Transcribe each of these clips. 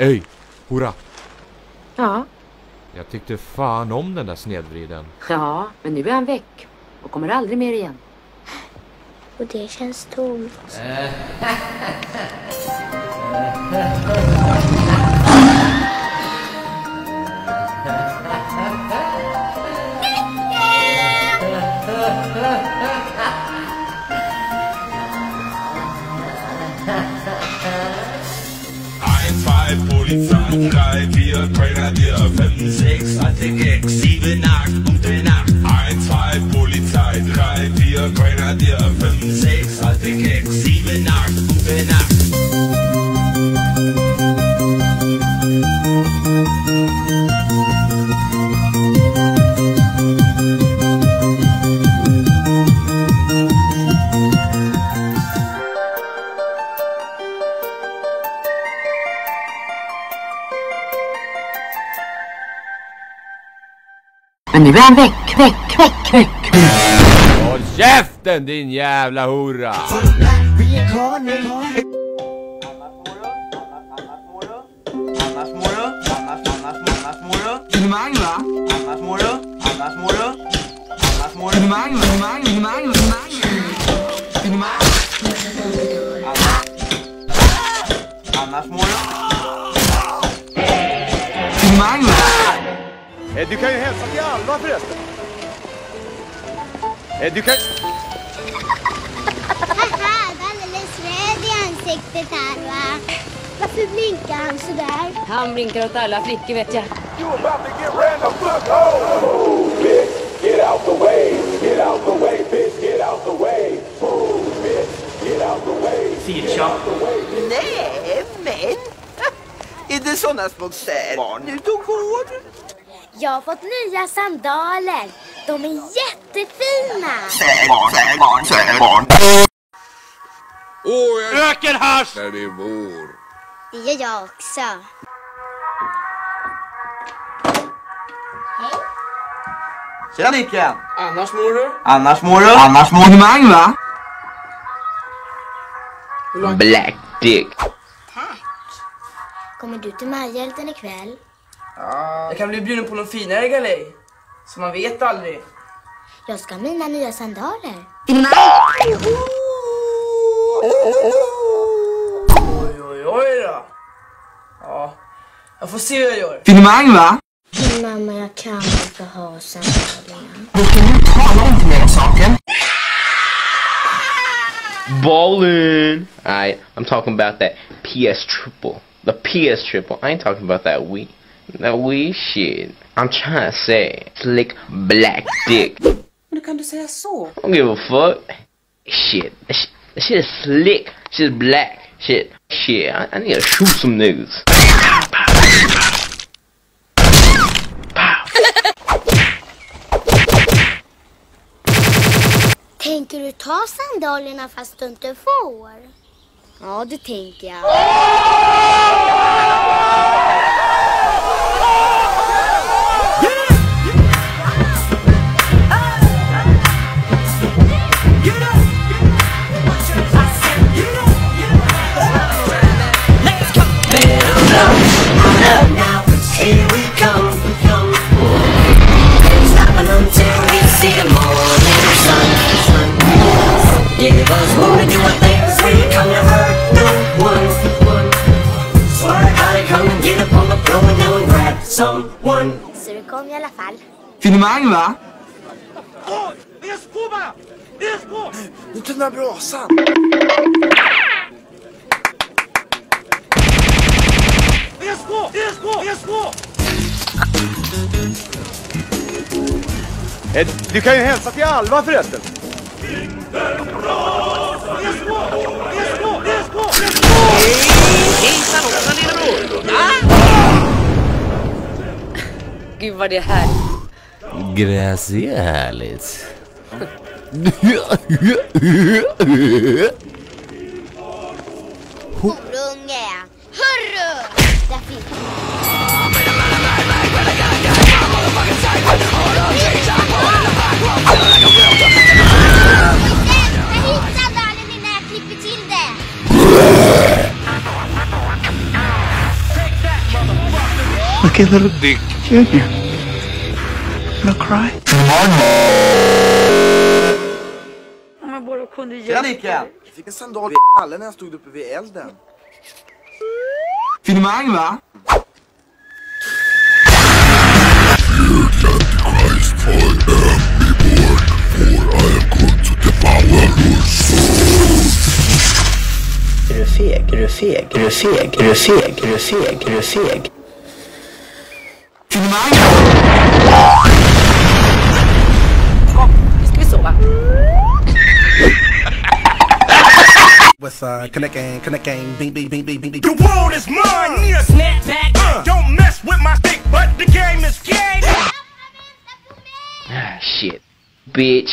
Ej, hurra! Ja. Jag tyckte fan om den där snedvriden. Ja, men nu är han väck och kommer aldrig mer igen. Och det känns tomt. Polizei, drei, vier, Grenadier, fünf, sechs, alte Gags, sieben, acht, gute Nacht. Ein, zwei, Polizei, drei, vier, Grenadier, fünf, sechs, alte Gags, sieben, acht, gute Nacht. Han väck, väck, väck, väck. Håll käften din jävla hurra! Finemang va? Annars mår du, annars mår du. Annars mår du. Finemang, finemang, finemang, finemang. Finemang. Annars mår du. Finemang va? Eh, Du kan ju hälsa till Alva förresten. Eh, Du kan... Haha, du är alldeles röd i ansiktet här va? Varför blinkar han sådär? Han blinkar åt alla flickor vet jag. You about to get ran the fuck over. Bitch, get out the way. Get out the way, bitch, get out the way. Move, bitch, get out the way. Filshop. Nej, men. Är det såna små särbarn ute och går? Jag har fått nya sandaler. De är jättefina. Särbarn, särbarn, särbarn. Röker hasch! När det är vår. Det gör jag också. Tjena Nicken! Annars mår du? Annars mår du? Annars mår du? Finemang va? Black dick. Tack. Kommer du till Majahjälten ikväll? Jag kan bli bjuden på någon finare galej. Så man vet aldrig. Jag ska ha mina nya sandaler. Oj, oj, oj då. Ja, jag får se hur jag gör. Finemang va? Mamma, jag kan inte ha sandalerna. Då kan du tala om för mig om saken. Ballin'. Alright, I'm talking about that PS triple. The PS triple. I ain't talking about that Wii. That we shit. I'm trying to say slick black dick. Hur kan du säga så? I don't give a fuck. Shit. That shit, that shit is slick. Shit is black. Shit. Shit. I, I need to shoot some niggas. Tänker du ta sandalerna fast du inte får? Ja, det tänker jag. Finemang va? På bara! Res på! Nu tänder brasan. Res på! Eh, Du kan ju hälsa till Alva förresten. På! Res på! Gud vad det är här. Gräs är härligt. Horunge! Hurru! Där finns Jag hittade sandalen innan jag klipper till det! Look at little Dick Junior. No cry. Om jag bara kunde Tjena Dicken! Jag fick en sandal i skallen när jag stod uppe vid elden. Finemang va? Är du feg? Är du feg? Är du feg? Är du feg? Är du feg? Är du feg? Finemang! With uh, connecting, connecting, bing, bing, bing, bing, bing, bing. The world is mine, yeah. Snap back. Uh, don't mess with my stick, but the game is game. Ah, shit. Bitch.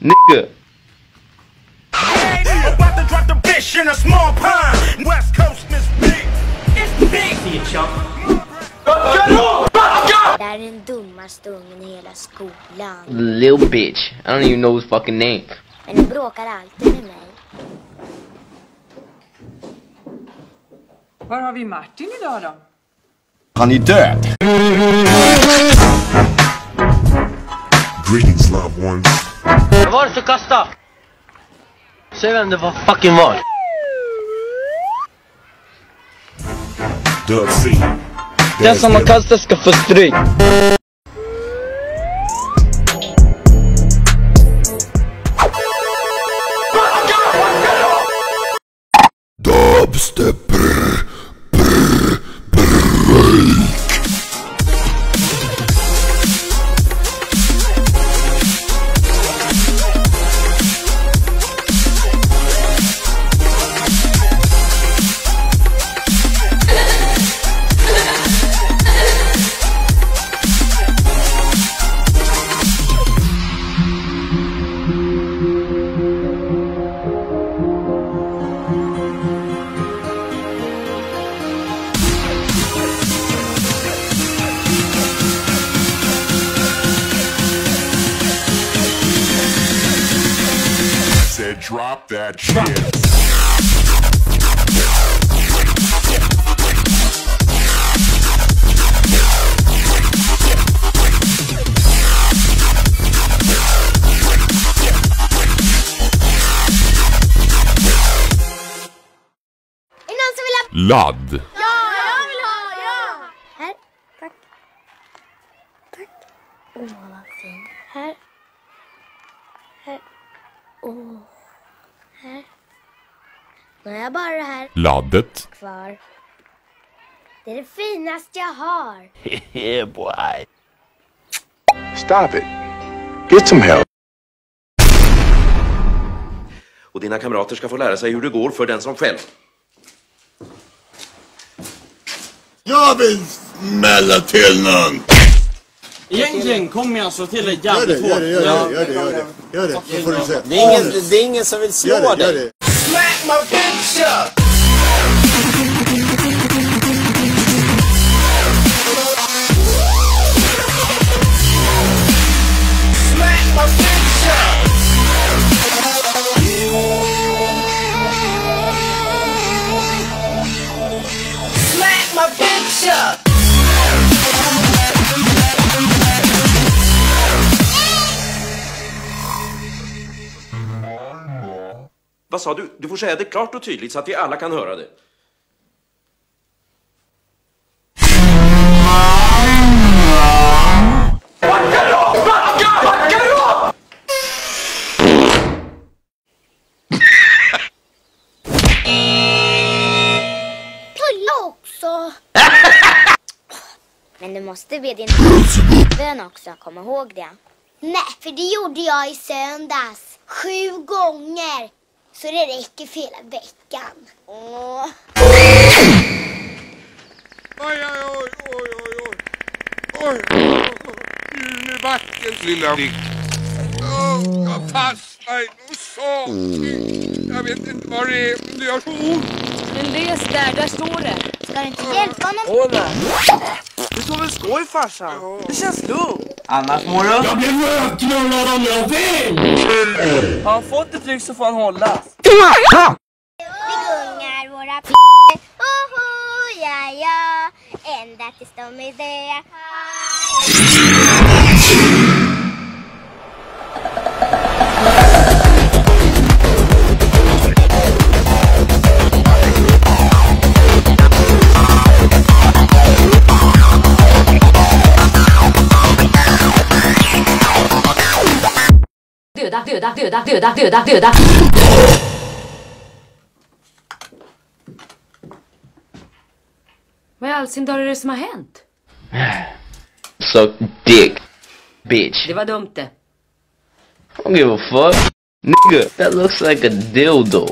Nigga. About to drop the fish in a small pond. West Coast Miss Big. It's big. See you, chump. Det är den dummaste ungen i hela skolan. Little bitch. I don't even know his fucking name. Men den bråkar alltid med mig. Var har vi Martin idag då? Han är död. Greetings, loved ones. Vad var det som kastade? Säg vem det var fucking var. Dub C. Den som har kastat ska drop that shit. Är det någon som vill ha... Ladd. Ja, jag vill ha, ja! Här, tack. Tack. Åh, vad fin. Här. Här. Nu har jag bara det här Laddet. kvar. Det är det finaste jag har. yeah boy. Stop it. Get some help. Och dina kamrater ska få lära sig hur det går för den som själv. Jag vill smälla till någon! Egentligen kommer jag så till dig Gör jävligt det, gör det, gör det, Ja. gör det, gör det. Gör det, så får du se. Det är ingen, det är ingen som vill slå Gör det, gör dig. my bitch up. Vad sa du? Du får säga det klart och tydligt så att vi alla kan höra det. Pulla också! Men du måste be din bön också kom ihåg det. Nej, för det gjorde jag i söndags. Sju gånger. Så det räcker för hela veckan. Åh. Oj, oj, oj, oj, oj, oj. Oj, in i backen lilla Dick. Åh, jag fastnar i något saker. Jag vet inte vad det är, men det gör så ont. Men läs där, där står det. Ska du inte hjälpa honom? Håller. Du får väl skoj farsan. Det känns lugnt. Annars mår du? Jag blir rödknullad om jag vill! Har han fått ett tryck så får han hållas. Vi gungar våra p***. Åh, stannar jag ända tills de är döda. Döda, döda, döda, döda, döda, döda. Vad i all sin dar är det som har hänt? Suck dick. Bitch. Det var dumt det. I don't give a fuck. Nigga, that looks like a dildo.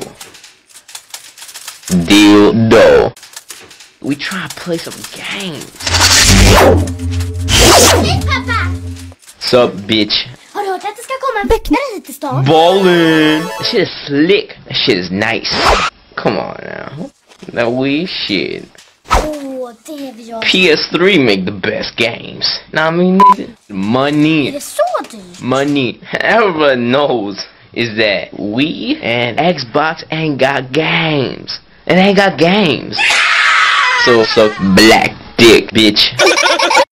Dildo. We try to play some games. Hej! Sup, bitch? Har du hört att det ska komma en becknare hit till stan? Ballin'. That shit is slick. That shit is nice. Come on now. That we shit. Åh, det vill jag. PS3 make the best games. Nah, I mean, nigga, money, det så money. Everybody knows is that we and Xbox ain't got games. It ain't got games. So suck black dick, bitch.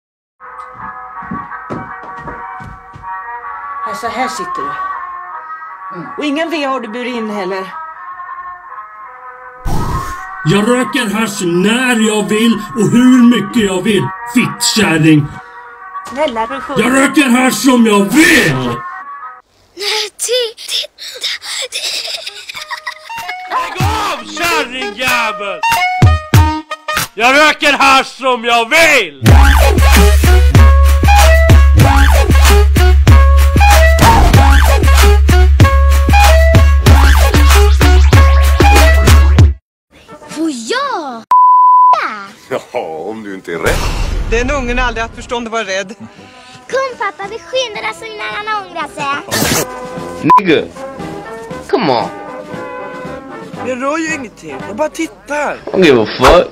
Här, så här sitter du. Och ingen ved har du burit in heller. Jag röker hasch när jag vill och hur mycket jag vill. Fittkärring. Snälla du sjung. Jag röker hasch om jag vill! Nej, titta! Lägg av kärringjävel! Jag röker hasch om jag vill! Den ungen har aldrig haft förstånd att vara rädd. Kom pappa, vi skyndar oss innan han ångrar sig. Nigga, come on. Jag rör ju ingenting. Jag bara tittar. I don't give a fuck.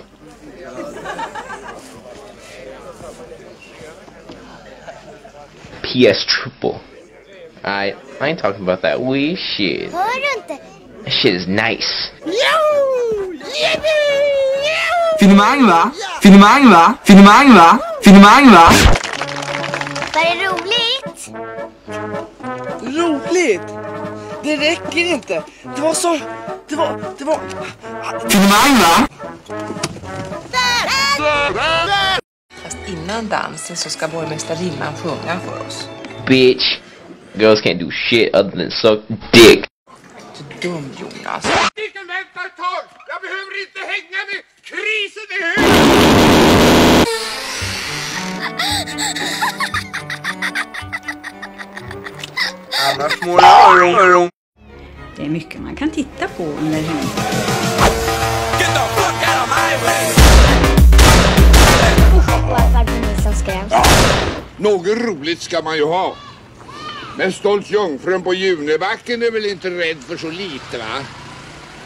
PS triple. I I ain't talking about that we shit. Hör du inte? That shit is nice. Finemang va? Finemang va? Finemang va? Finemang va? Var det roligt? Roligt! Det räcker inte. Det var så... Det var... Det var... Finemang va? Fast innan dansen så ska borgmästarinnan sjunga för oss. Bitch. Girls can't do shit other than suck dick. Så dum Jonas. Vänta ett tag! Jag behöver inte hänga med krisen i huvudet! Det är mycket man kan titta på under skräms. Något roligt ska man ju ha. Men stolt jungfrun på Junebacken är väl inte rädd för så lite va?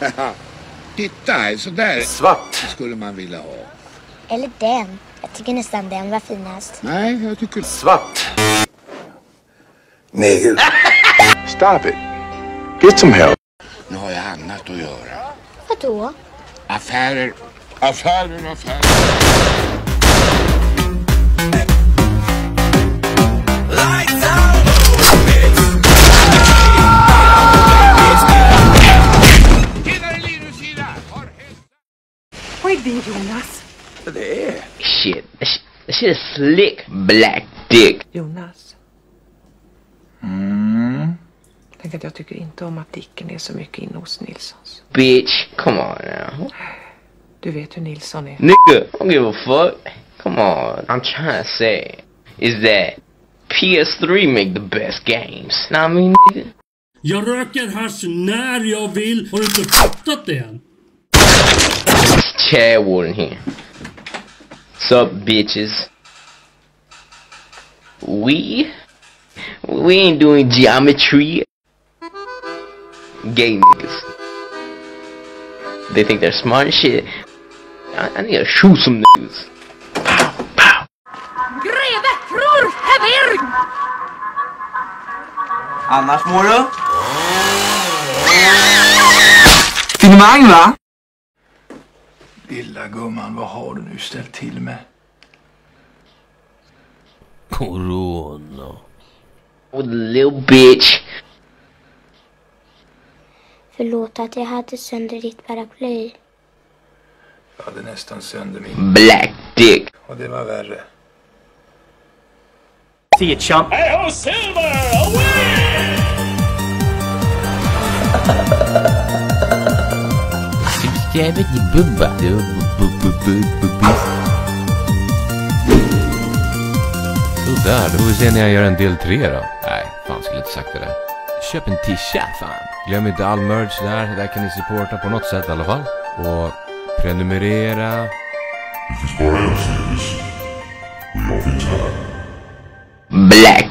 Titta, så där Svart. skulle man vilja ha. Eller den. Jag tycker nästan den var finast. Nej, jag tycker... Svart. Negel. Stop it. Get some help. Nu har jag annat att göra. Vadå? Affärer, affärer, affärer. Jonas? Det är... Shit. That shit, is slick. Black dick. Jonas. Mm. Tänk att jag tycker inte om att Dicken är så mycket inne hos Nilssons. Bitch. Come on now. Du vet hur Nilsson är. Nigga, I don't give a fuck. Come on. I'm trying to say is that PS3 make the best games. Now I mean, nigga. Jag röker hasch när jag vill. Har du inte fattat det än? It's Chad Warden here. Sup, bitches? We? We ain't doing geometry. Gay niggas. They think they're smart as shit. I, I need to shoot some niggas. Greve Ror Heberg! Annars mår du? Finemang va? Lilla gumman, vad har du nu ställt till med? Corona. Oh, little bitch. Förlåt att jag hade sönder ditt paraply. Jag hade nästan sönder min. Black dick. Och det var värre. See it, chump. Hey, ho, Silver! Away! Jävligt bubba. Sådär, då får vi se när jag gör en del tre då. Nej, fan skulle inte sagt det där. Köp en tisha, fan. Glöm inte all merch där. Där kan ni supporta på något sätt i alla fall. Och prenumerera. Det finns bara en service. Och jag finns här. Black